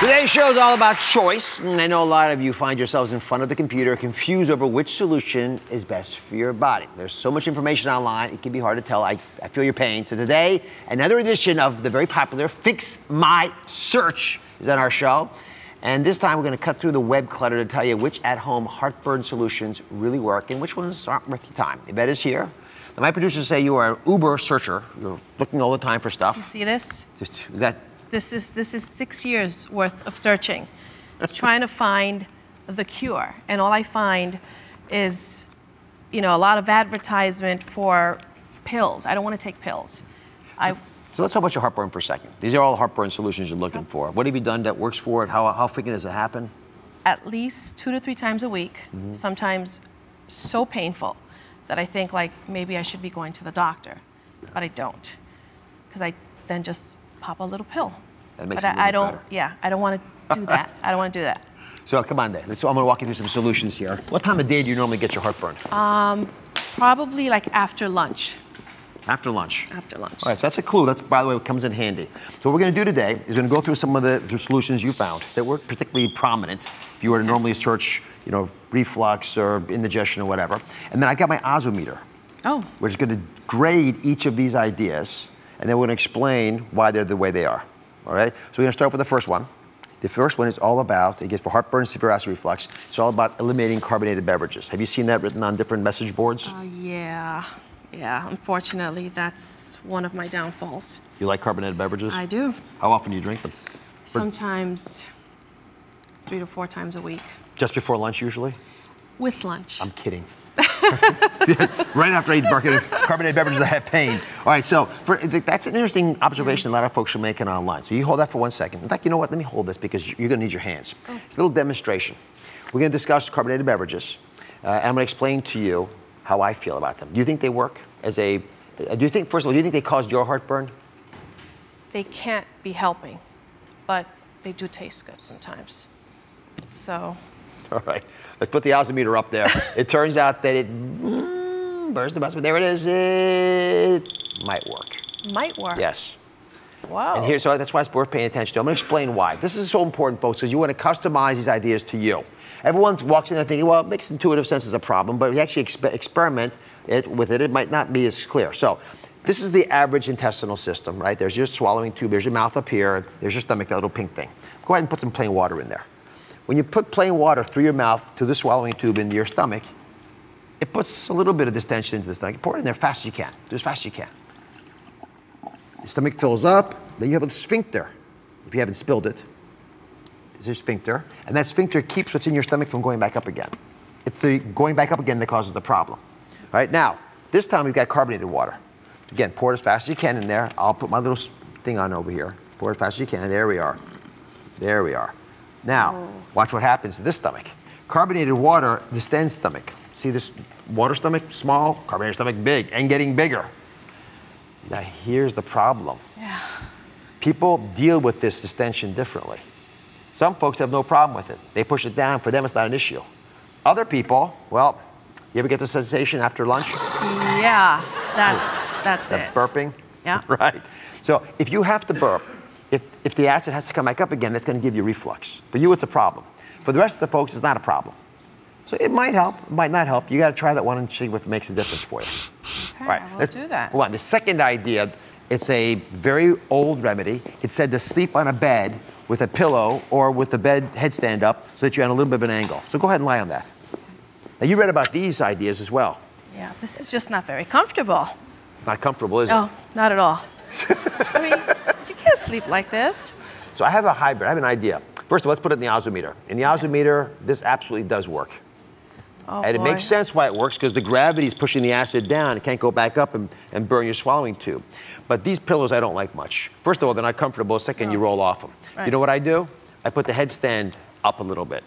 Today's show is all about choice, and I know a lot of you find yourselves in front of the computer confused over which solution is best for your body. There's so much information online, it can be hard to tell. I, I feel your pain. So today, another edition of the very popular Fix My Search is on our show. And this time we're going to cut through the web clutter to tell you which at-home heartburn solutions really work and which ones aren't worth your time. Yvette is here. Now, my producers say you are an Uber searcher. You're looking all the time for stuff. You see this? Just, is that This is this is six years worth of searching, trying to find the cure, and all I find is, you know, a lot of advertisement for pills. I don't want to take pills. I So let's talk about your heartburn for a second. These are all heartburn solutions you're looking for. What have you done that works for it? How, how frequent does it happen? at least two to three times a week. Mm-hmm. Sometimes so painful that I think like maybe I should be going to the doctor, but I don't, because I then just pop a little pill. That makes but it I, don't. better. Yeah, I don't want to do that. I don't want to do that. So come on then. Let's, I'm going to walk you through some solutions here. What time of day do you normally get your heartburn? Um, Probably like after lunch. After lunch. After lunch. All right, so that's a clue. That's, by the way, what comes in handy. So what we're going to do today is going to go through some of the, the solutions you found that were particularly prominent if you were to normally search, you know, reflux or indigestion or whatever. And then I got my ozometer. Oh, We're just going to grade each of these ideas, and then we're going to explain why they're the way they are. All right? So we're going to start with the first one. The first one is all about, it gets for heartburn, severe acid reflux. It's all about eliminating carbonated beverages. Have you seen that written on different message boards? uh, yeah, yeah. Unfortunately, that's one of my downfalls. you like carbonated beverages? I do. How often do you drink them? Sometimes three to four times a week Just before lunch, usually? with lunch. I'm kidding. right after I eat carbonated, carbonated beverages, I have pain. All right, so for, that's an interesting observation a lot of folks are making online. So you hold that for one second. In fact, you know what? Let me hold this because you're going to need your hands. It's a little demonstration. We're going to discuss carbonated beverages, uh, and I'm going to explain to you how I feel about them. Do you think they work as a? uh, Do you think, first of all, do you think they caused your heartburn? they can't be helping, but they do taste good sometimes. So, All right, let's put the ozometer up there. it turns out that it mm, burns the bus, but there it is. It might work. might work. Yes. Wow. And here's so that's why it's worth paying attention to. I'm going to explain why. This is so important, folks, because you want to customize these ideas to you. Everyone walks in there thinking, well, it makes intuitive sense as a problem, but if you actually expe- experiment it, with it, it might not be as clear. So, this is the average intestinal system, right? There's your swallowing tube, there's your mouth up here, there's your stomach, that little pink thing. Go ahead and put some plain water in there. When you put plain water through your mouth to the swallowing tube into your stomach, it puts a little bit of distension into the stomach. Pour it in there as fast as you can. Do as fast as you can. The stomach fills up, then you have a sphincter. If you haven't spilled it, there's your sphincter, and that sphincter keeps what's in your stomach from going back up again. It's the going back up again that causes the problem. All right, now, this time we've got carbonated water. Again, pour it as fast as you can in there. I'll put my little thing on over here. Pour it as fast as you can. There we are. There we are. Now, oh. watch what happens to this stomach. Carbonated water distends stomach. See this water stomach, small, carbonated stomach, big, and getting bigger. Now, here's the problem. yeah. People deal with this distension differently. Some folks have no problem with it. They push it down. For them, it's not an issue. Other people, well, you ever get the sensation after lunch? Yeah, that's that's That it. burping? Yeah. Right. So if you have to burp, if, if the acid has to come back up again, that's going to give you reflux. For you, it's a problem. For the rest of the folks, it's not a problem. So it might help, it might not help. You got to try that one and see what makes a difference for you. Okay, I will let's do that. On. The second idea, it's a very old remedy. It said to sleep on a bed with a pillow or with the bed headstand up so that you're on a little bit of an angle. So go ahead and lie on that. Now you read about these ideas as well. Yeah, this is just not very comfortable. Not comfortable, is it? No, not at all. I mean, sleep like this. So I have a hybrid. I have an idea. First of all, let's put it in the ozometer. In the ozometer, this absolutely does work. Oh, and it makes sense why it works because the gravity is pushing the acid down. It can't go back up and, and burn your swallowing tube. But these pillows I don't like much. First of all, they're not comfortable. Second, you oh. roll off them. You know what I do? I put the headstand up a little bit.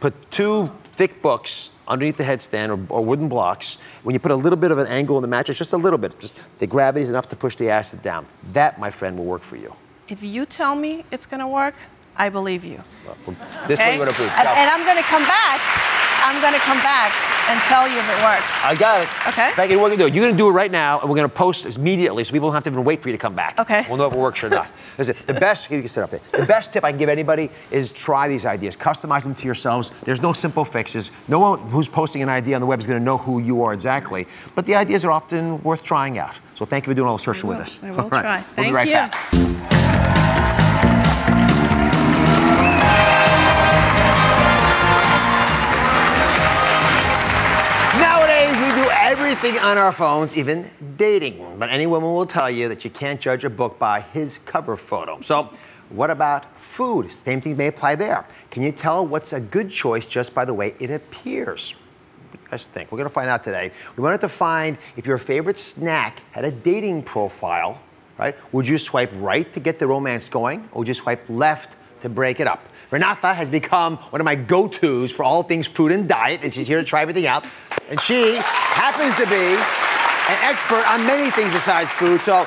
Put two thick books underneath the headstand or, or wooden blocks. When you put a little bit of an angle in the mattress, just a little bit, just the gravity is enough to push the acid down. That, my friend, will work for you. If you tell me it's gonna work, I believe you. This Okay? if we and, and I'm gonna come back I'm gonna come back and tell you if it worked. I got it. Okay. Becky, what we're gonna do? You're gonna do it right now, and we're gonna post immediately, so people don't have to even wait for you to come back. Okay. We'll know if it works or not. Listen, the best you can sit up there. The best tip I can give anybody is try these ideas, customize them to yourselves. There's no simple fixes. No one who's posting an idea on the web is gonna know who you are exactly, but the ideas are often worth trying out. So thank you for doing all the searching with us. I will All right. try. We'll be Thank right you. back. Everything on our phones, even dating. But any woman will tell you that you can't judge a book by his cover photo. So, what about food? Same thing may apply there. Can you tell what's a good choice just by the way it appears? Guys think? We're going to find out today. We wanted to find if your favorite snack had a dating profile, right? Would you swipe right to get the romance going, or would you swipe left to break it up? Renata has become one of my go-tos for all things food and diet, and she's here to try everything out. And she happens to be an expert on many things besides food. So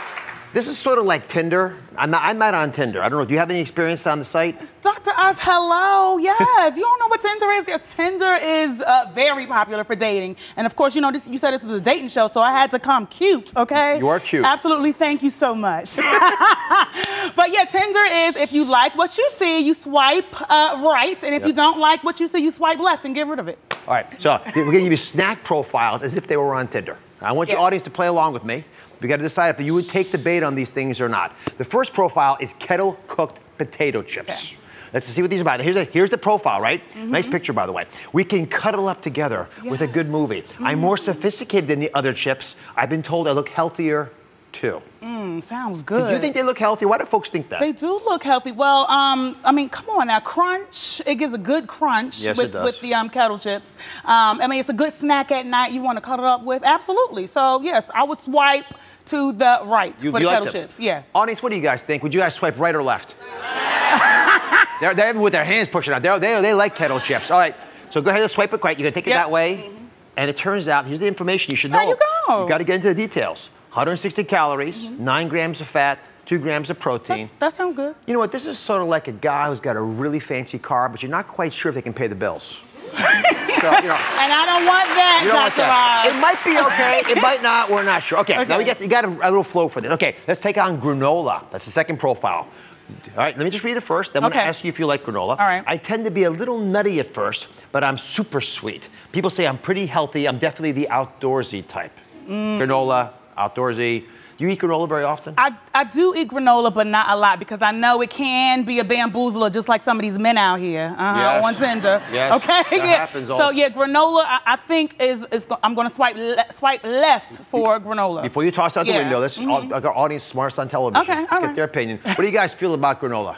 this is sort of like Tinder. I'm not, I'm not on Tinder. I don't know. Do you have any experience on the site? Dr. Oz, hello. Yes, you don't know what Tinder is? Yes, Tinder is uh, very popular for dating. And of course, you know, this, you said this was a dating show, so I had to come cute, okay? You are cute. Absolutely, thank you so much. but yeah, Tinder is if you like what you see, you swipe uh, right. And if Yep. you don't like what you see, you swipe left and get rid of it. All right, so we're gonna give you snack profiles as if they were on Tinder. I want your Yeah. audience to play along with me. We gotta decide if you would take the bait on these things or not. The first profile is kettle cooked potato chips. Okay. Let's see what these are about. Here's, a, here's the profile, right? Mm-hmm. Nice picture, by the way. We can cuddle up together with a good movie. I'm more mm-hmm. sophisticated than the other chips. I've been told I look healthier too. Mm, sounds good. Do you think they look healthy? Why do folks think that? They do look healthy. Well, um, I mean, come on now, crunch. It gives a good crunch Yes, with, with the um, kettle chips. Um, I mean, it's a good snack at night. You want to cut it up with? Absolutely. So yes, I would swipe to the right You- for you the like kettle them. chips. Yeah. Audience, what do you guys think? Would you guys swipe right or left? they're, they're with their hands pushing out. They're, they they like kettle chips. All right, so go ahead and swipe it right. You're gonna take it Yep. that way. And it turns out, here's the information you should know. There you go. You gotta get into the details. 160 calories, nine grams of fat, two grams of protein. That's, that sounds good. You know what? This is sort of like a guy who's got a really fancy car, but you're not quite sure if they can pay the bills. so, you know. And I don't want that, You don't want that. It might be okay. It might not. We're not sure. Okay, now we got you got a, a little flow for this. Okay, let's take on granola. That's the second profile. All right, let me just read it first. Then I'm gonna ask you if you like granola. All right. I tend to be a little nutty at first, but I'm super sweet. People say I'm pretty healthy. I'm definitely the outdoorsy type. Mm. Granola, outdoorsy. You eat granola very often? I, I do eat granola, but not a lot because I know it can be a bamboozler, just like some of these men out here uh-huh, Yes. on Tinder. Yes, Okay. that yeah. happens all- So yeah, granola. I, I think is is go- I'm going to swipe le- swipe left for granola. Before you toss it out the window, let's all, our audience smartest on television. Okay, let's all get right. their opinion. What do you guys feel about granola?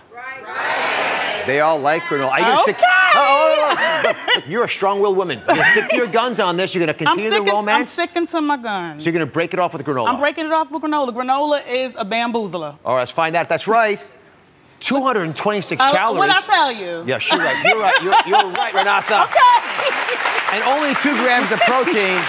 They all like granola. Are you gonna stick? Okay. Oh, oh, you're a strong-willed woman. You're gonna stick to your guns on this. You're gonna I'm continue the I'm romance. sticking to my guns. So you're gonna break it off with granola. I'm breaking it off with granola. Granola is a bamboozler. All right, let's find out. That's right. 226 Uh, calories. What I tell you? Yes, you're right. You're right. You're, you're right, Renata. Okay. And only two grams of protein.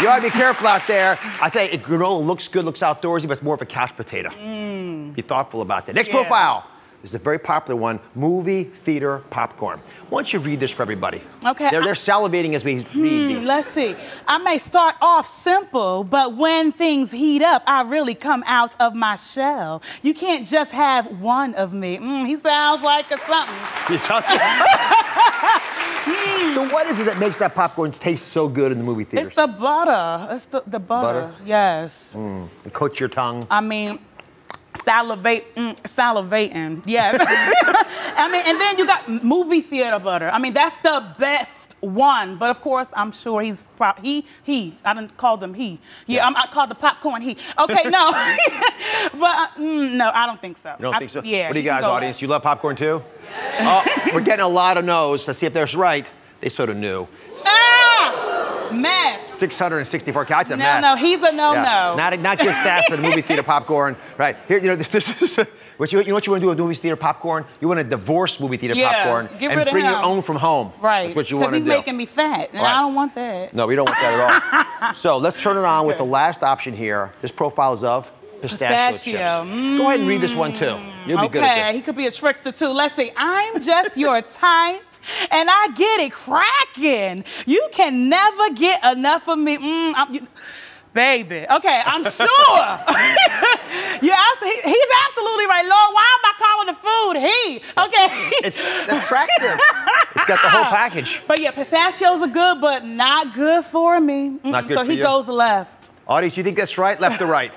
You ought to be careful out there. I tell you, granola looks good, looks outdoorsy, but it's more of a couch potato. Be thoughtful about that. Next Mm. Yeah. profile is a very popular one: movie theater popcorn. Why don't you read this for everybody? Okay, They're, they're salivating as we read Hmm, these. let's see. I may start off simple, but when things heat up, I really come out of my shell. You can't just have one of me. Mm, he sounds like a something. You sound- so what is it that makes that popcorn taste so good in the movie theater? It's the butter. It's the, the butter. Butter? Yes. It coats your tongue. I mean, salivate, mm, salivating. Yes. I mean, and then you got movie theater butter. I mean, that's the best one. But of course, I'm sure he's pro- he he. I didn't call him he. Yeah, I'm, I called the popcorn he. Okay, no, but uh, mm, no, I don't think so. You don't I- think so? Yeah. What do you guys, audience? left. You love popcorn too? Oh, we're getting a lot of no's. Let's see if there's right. They sort of knew. Ah, mess. 664 calories. A No, mess. no, he's a no-no. Not, not good stats in the movie theater popcorn. Right. Here, you know, this, this is. What you, you know what you want to do with movie theater popcorn? You want to divorce movie theater Yeah, popcorn get and of bring your own from home. Right. That's what you want to do? he's making me fat, and Right. I don't want that. No, we don't want that at all. so let's turn it on with the last option here. This profile is of Pistachio, Pistachio, chips. Go ahead and read this one too. You'll be okay, good at he could be a trickster too. Let's see. I'm just your type. And I get it cracking. You can never get enough of me. Mm, you- baby. Okay, I'm sure. you absolutely, he's absolutely right. Lord, why am I calling the food he? Okay. It's attractive. it's got the whole package. but yeah, pistachios are good, but not good for me. Mm-mm, Not good so for he you? goes left. Audience, you think that's right? Left or right?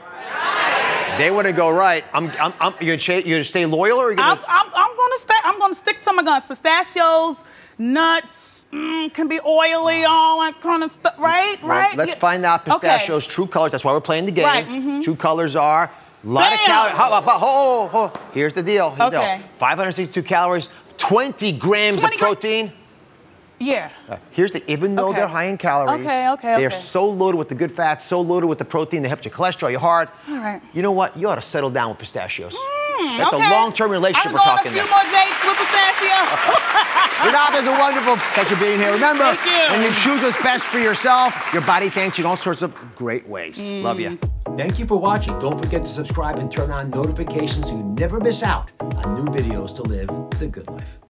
They want to go right. I'm, I'm, I'm, you gonna, you stay loyal or you I'm, gonna? I'm, I'm gonna. I'm gonna stick to my guns. Pistachios, nuts, mm, can be oily, all that kind of stuff. Right, Well, right. let's Yeah. find out Okay. pistachios' true colors. That's why we're playing the game. Right, mhm. True colors are a lot of Bam! calories. How about, oh, oh, here's the deal. Here's the deal. Okay. 562 calories, 20 grams 20 of gra- protein. Yeah. Here's the, even though Okay. they're high in calories, Okay, okay, they're okay. so loaded with the good fats, so loaded with the protein, they help your cholesterol, your heart. All right. You know what? You ought to settle down with pistachios. That's okay. a long-term relationship I'm we're going talking a few there. more dates with pistachio. Renata's a wonderful. Thanks for being here. Remember, Thank you. when you choose what's best for yourself, your body thanks you in all sorts of great ways. Mm. Love you. Thank you for watching. Don't forget to subscribe and turn on notifications so you never miss out on new videos to live the good life.